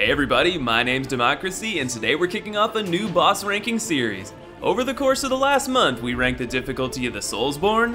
Hey everybody, my name's DeModcracy, and today we're kicking off a new boss ranking series. Over the course of the last month, we ranked the difficulty of the Soulsborne.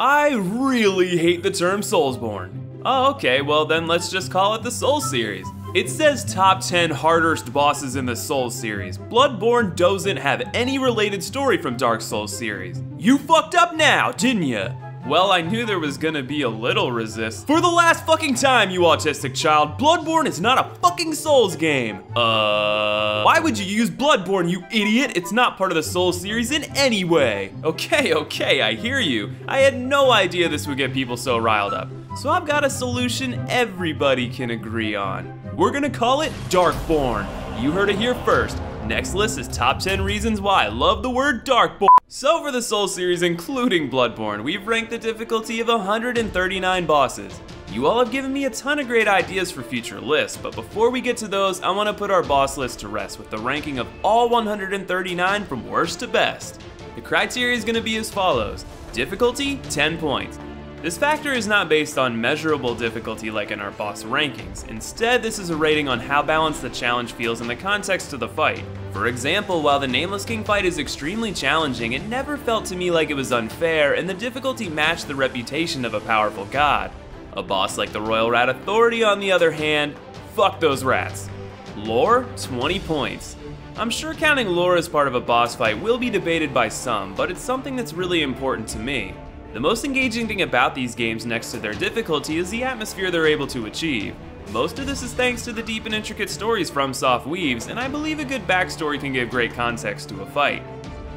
I really hate the term Soulsborne. Oh, okay, well then let's just call it the Soul series. It says top 10 hardest bosses in the Souls series. Bloodborne doesn't have any related story from Dark Souls series. You fucked up now, didn't ya? Well, I knew there was gonna be a little resist. For the last fucking time, you autistic child, Bloodborne is not a fucking Souls game. Uh, why would you use Bloodborne, you idiot? It's not part of the Souls series in any way. Okay, okay, I hear you. I had no idea this would get people so riled up. So I've got a solution everybody can agree on. We're gonna call it Darkborn. You heard it here first. Next list is top 10 reasons why I love the word Darkborn. So for the Soul series, including Bloodborne, we've ranked the difficulty of 139 bosses. You all have given me a ton of great ideas for future lists, but before we get to those, I want to put our boss list to rest with the ranking of all 139 from worst to best. The criteria is going to be as follows. Difficulty, 10 points. This factor is not based on measurable difficulty like in our boss rankings. Instead, this is a rating on how balanced the challenge feels in the context of the fight. For example, while the Nameless King fight is extremely challenging, it never felt to me like it was unfair, and the difficulty matched the reputation of a powerful god. A boss like the Royal Rat Authority, on the other hand, fuck those rats. Lore, 20 points. I'm sure counting lore as part of a boss fight will be debated by some, but it's something that's really important to me. The most engaging thing about these games next to their difficulty is the atmosphere they're able to achieve. Most of this is thanks to the deep and intricate stories FromSoft weaves, and I believe a good backstory can give great context to a fight.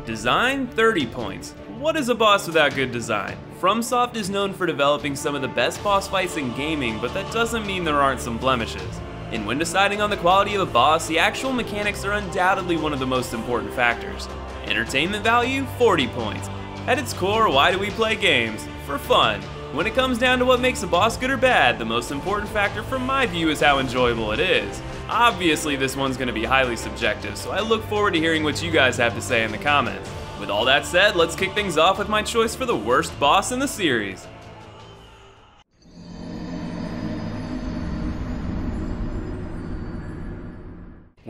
Design, 30 points. What is a boss without good design? FromSoft is known for developing some of the best boss fights in gaming, but that doesn't mean there aren't some blemishes. And when deciding on the quality of a boss, the actual mechanics are undoubtedly one of the most important factors. Entertainment value, 40 points. At its core, why do we play games? For fun. When it comes down to what makes a boss good or bad, the most important factor from my view is how enjoyable it is. Obviously, this one's gonna be highly subjective, so I look forward to hearing what you guys have to say in the comments. With all that said, let's kick things off with my choice for the worst boss in the series.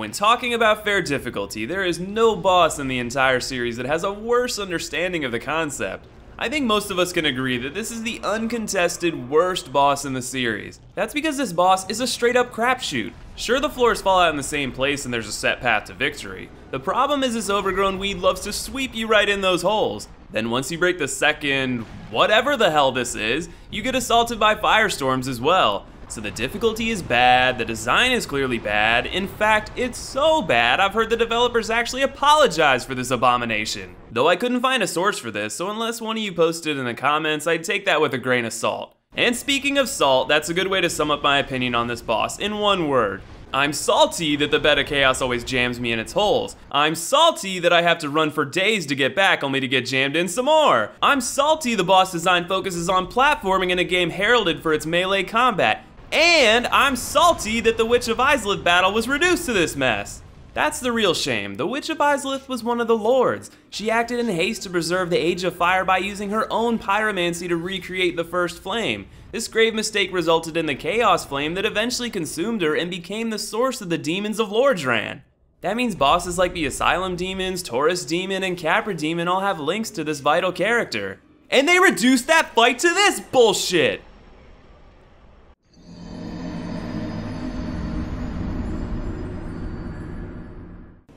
When talking about fair difficulty, there is no boss in the entire series that has a worse understanding of the concept. I think most of us can agree that this is the uncontested worst boss in the series. That's because this boss is a straight up crapshoot. Sure, the floors fall out in the same place and there's a set path to victory. The problem is this overgrown weed loves to sweep you right in those holes. Then once you break the second, whatever the hell this is, you get assaulted by firestorms as well. So the difficulty is bad, the design is clearly bad. In fact, it's so bad I've heard the developers actually apologize for this abomination. Though I couldn't find a source for this, so unless one of you posted in the comments, I'd take that with a grain of salt. And speaking of salt, that's a good way to sum up my opinion on this boss in one word. I'm salty that the bed of chaos always jams me in its holes. I'm salty that I have to run for days to get back only to get jammed in some more. I'm salty the boss design focuses on platforming in a game heralded for its melee combat. And I'm salty that the Witch of Izalith battle was reduced to this mess. That's the real shame. The Witch of Izalith was one of the lords. She acted in haste to preserve the Age of Fire by using her own pyromancy to recreate the first flame. This grave mistake resulted in the Chaos Flame that eventually consumed her and became the source of the demons of Lordran. That means bosses like the Asylum Demons, Taurus Demon, and Capra Demon all have links to this vital character. And they reduced that fight to this bullshit!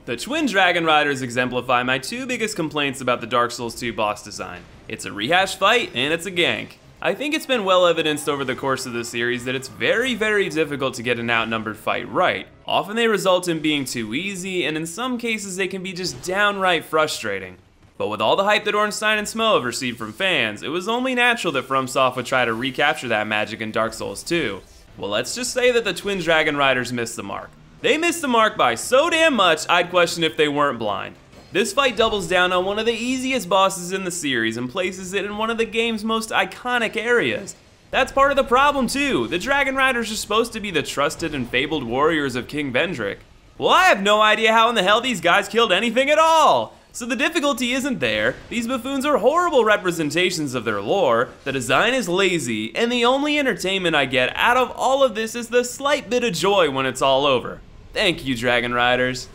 The Twin Dragon Riders exemplify my two biggest complaints about the Dark Souls 2 boss design. It's a rehash fight, and it's a gank. I think it's been well evidenced over the course of the series that it's very, very difficult to get an outnumbered fight right. Often they result in being too easy, and in some cases they can be just downright frustrating. But with all the hype that Ornstein and Smough have received from fans, it was only natural that FromSoft would try to recapture that magic in Dark Souls 2. Well, let's just say that the Twin Dragon Riders missed the mark. They missed the mark by so damn much, I'd question if they weren't blind. This fight doubles down on one of the easiest bosses in the series and places it in one of the game's most iconic areas. That's part of the problem too. The Dragon Riders are supposed to be the trusted and fabled warriors of King Vendrick. Well, I have no idea how in the hell these guys killed anything at all. So the difficulty isn't there, these buffoons are horrible representations of their lore, the design is lazy, and the only entertainment I get out of all of this is the slight bit of joy when it's all over. Thank you, Dragon Riders.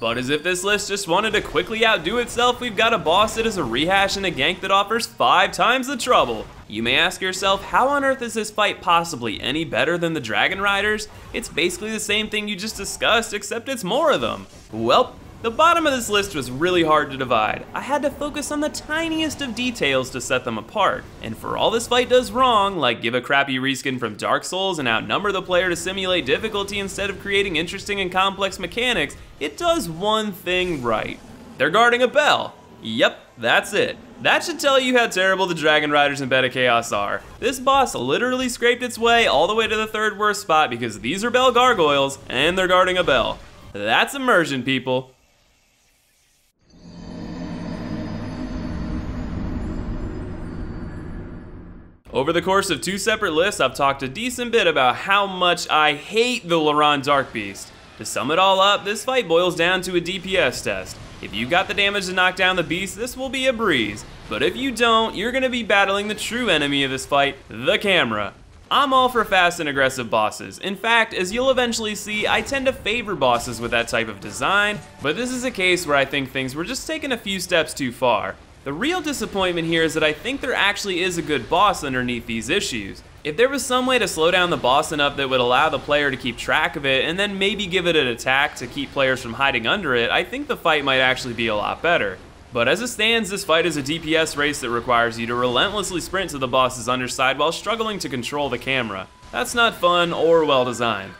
But as if this list just wanted to quickly outdo itself, we've got a boss that is a rehash and a gank that offers 5 times the trouble. You may ask yourself, how on earth is this fight possibly any better than the Dragon Riders? It's basically the same thing you just discussed, except it's more of them. Well, the bottom of this list was really hard to divide. I had to focus on the tiniest of details to set them apart. And for all this fight does wrong, like give a crappy reskin from Dark Souls and outnumber the player to simulate difficulty instead of creating interesting and complex mechanics, it does one thing right. They're guarding a bell. Yep, that's it. That should tell you how terrible the Dragon Riders in Bed of Chaos are. This boss literally scraped its way all the way to the third worst spot because these are bell gargoyles and they're guarding a bell. That's immersion, people. Over the course of two separate lists, I've talked a decent bit about how much I hate the Loran Dark Beast. To sum it all up, this fight boils down to a DPS test. If you got the damage to knock down the beast, this will be a breeze. But if you don't, you're gonna be battling the true enemy of this fight, the camera. I'm all for fast and aggressive bosses. In fact, as you'll eventually see, I tend to favor bosses with that type of design, but this is a case where I think things were just taken a few steps too far. The real disappointment here is that I think there actually is a good boss underneath these issues. If there was some way to slow down the boss enough that would allow the player to keep track of it and then maybe give it an attack to keep players from hiding under it, I think the fight might actually be a lot better. But as it stands, this fight is a DPS race that requires you to relentlessly sprint to the boss's underside while struggling to control the camera. That's not fun or well designed.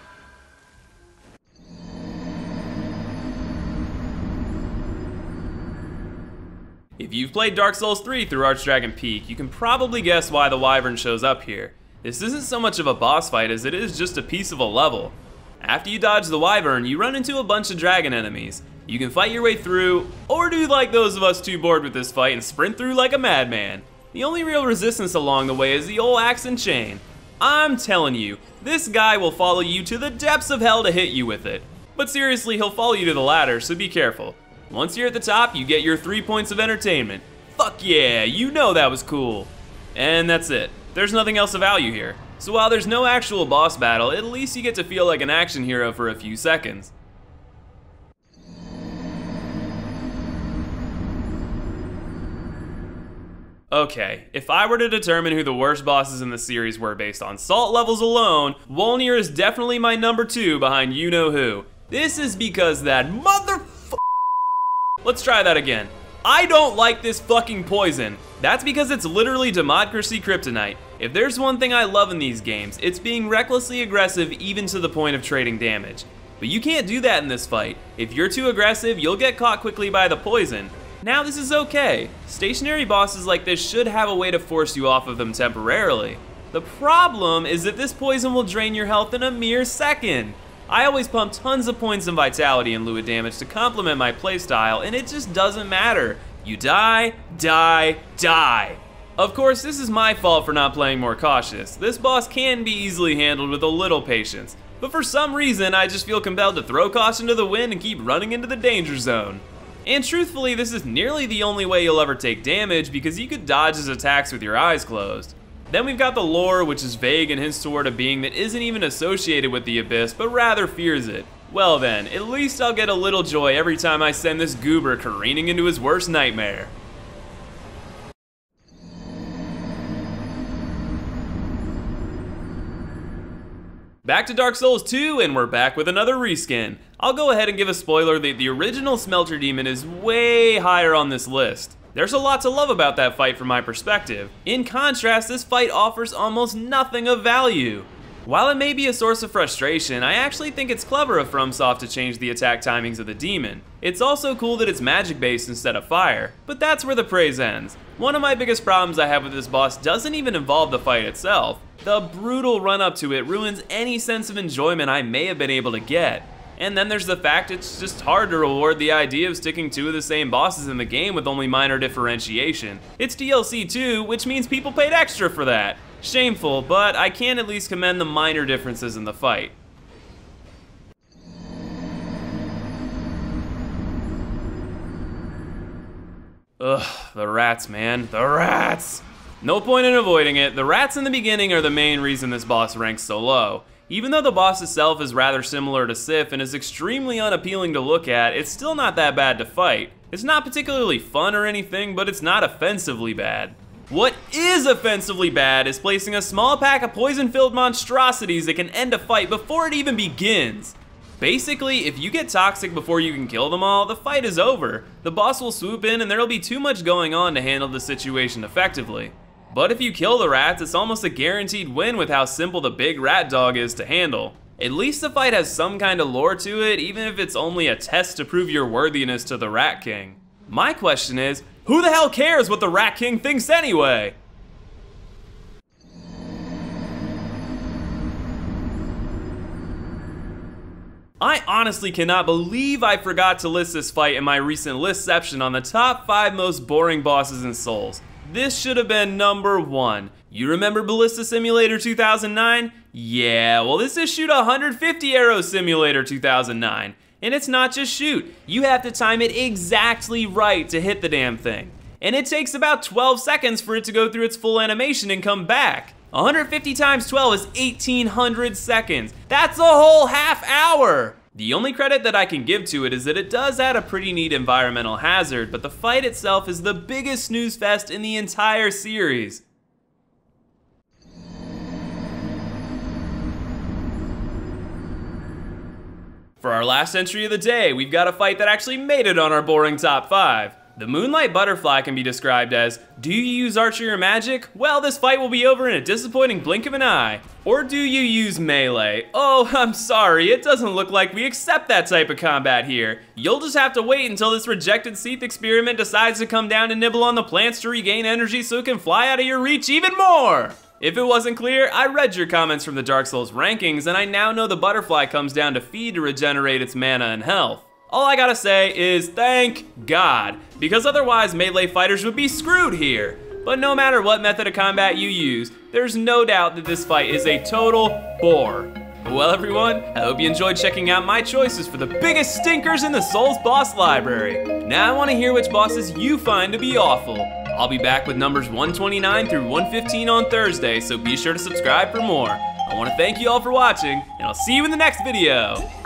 If you've played Dark Souls 3 through Archdragon Peak, you can probably guess why the Wyvern shows up here. This isn't so much of a boss fight as it is just a piece of a level. After you dodge the Wyvern, you run into a bunch of dragon enemies. You can fight your way through, or do like those of us too bored with this fight and sprint through like a madman. The only real resistance along the way is the old axe and chain. I'm telling you, this guy will follow you to the depths of hell to hit you with it. But seriously, he'll follow you to the ladder, so be careful. Once you're at the top, you get your three points of entertainment. Fuck yeah, you know that was cool. And that's it. There's nothing else of value here. So while there's no actual boss battle, at least you get to feel like an action hero for a few seconds. Okay, if I were to determine who the worst bosses in the series were based on salt levels alone, Wolnir is definitely my number two behind you know who. This is because that mother Let's try that again. I don't like this fucking poison. That's because it's literally DeModcracy kryptonite. If there's one thing I love in these games, it's being recklessly aggressive even to the point of trading damage. But you can't do that in this fight. If you're too aggressive, you'll get caught quickly by the poison. Now this is okay. Stationary bosses like this should have a way to force you off of them temporarily. The problem is that this poison will drain your health in a mere second. I always pump tons of points in vitality and Lua damage to complement my playstyle, and it just doesn't matter. You die, die, die. Of course, this is my fault for not playing more cautious. This boss can be easily handled with a little patience, but for some reason I just feel compelled to throw caution to the wind and keep running into the danger zone. And truthfully, this is nearly the only way you'll ever take damage because you could dodge his attacks with your eyes closed. Then we've got the lore, which is vague and hints toward a being that isn't even associated with the Abyss, but rather fears it. Well then, at least I'll get a little joy every time I send this goober careening into his worst nightmare. Back to Dark Souls 2, and we're back with another reskin. I'll go ahead and give a spoiler that the original Smelter Demon is way higher on this list. There's a lot to love about that fight from my perspective. In contrast, this fight offers almost nothing of value. While it may be a source of frustration, I actually think it's clever of FromSoft to change the attack timings of the demon. It's also cool that it's magic based instead of fire, but that's where the praise ends. One of my biggest problems I have with this boss doesn't even involve the fight itself. The brutal run up to it ruins any sense of enjoyment I may have been able to get. And then there's the fact it's just hard to reward the idea of sticking two of the same bosses in the game with only minor differentiation. It's DLC too, which means people paid extra for that. Shameful, but I can at least commend the minor differences in the fight. Ugh, the rats, man. The rats! No point in avoiding it, the rats in the beginning are the main reason this boss ranks so low. Even though the boss itself is rather similar to Sif and is extremely unappealing to look at, it's still not that bad to fight. It's not particularly fun or anything, but it's not offensively bad. What is offensively bad is placing a small pack of poison-filled monstrosities that can end a fight before it even begins. Basically, if you get toxic before you can kill them all, the fight is over. The boss will swoop in and there'll be too much going on to handle the situation effectively. But if you kill the rats, it's almost a guaranteed win with how simple the big rat dog is to handle. At least the fight has some kind of lore to it, even if it's only a test to prove your worthiness to the Rat King. My question is, who the hell cares what the Rat King thinks anyway? I honestly cannot believe I forgot to list this fight in my recent listception on the top 5 most boring bosses in Souls. This should have been number 1. You remember Ballista Simulator 2009? Yeah, well this is Shoot 150 Arrow Simulator 2009. And it's not just shoot, you have to time it exactly right to hit the damn thing. And it takes about 12 seconds for it to go through its full animation and come back. 150 times 12 is 1800 seconds. That's a whole half hour! The only credit that I can give to it is that it does add a pretty neat environmental hazard, but the fight itself is the biggest snooze fest in the entire series. For our last entry of the day, we've got a fight that actually made it on our boring top 5. The Moonlight Butterfly can be described as, do you use archery or magic? Well, this fight will be over in a disappointing blink of an eye. Or do you use melee? Oh, I'm sorry, it doesn't look like we accept that type of combat here. You'll just have to wait until this rejected Seath experiment decides to come down and nibble on the plants to regain energy so it can fly out of your reach even more! If it wasn't clear, I read your comments from the Dark Souls rankings, and I now know the butterfly comes down to feed to regenerate its mana and health. All I gotta say is thank God, because otherwise melee fighters would be screwed here. But no matter what method of combat you use, there's no doubt that this fight is a total bore. Well everyone, I hope you enjoyed checking out my choices for the biggest stinkers in the Souls boss library. Now I wanna hear which bosses you find to be awful. I'll be back with numbers 129 through 115 on Thursday, so be sure to subscribe for more. I wanna thank you all for watching, and I'll see you in the next video.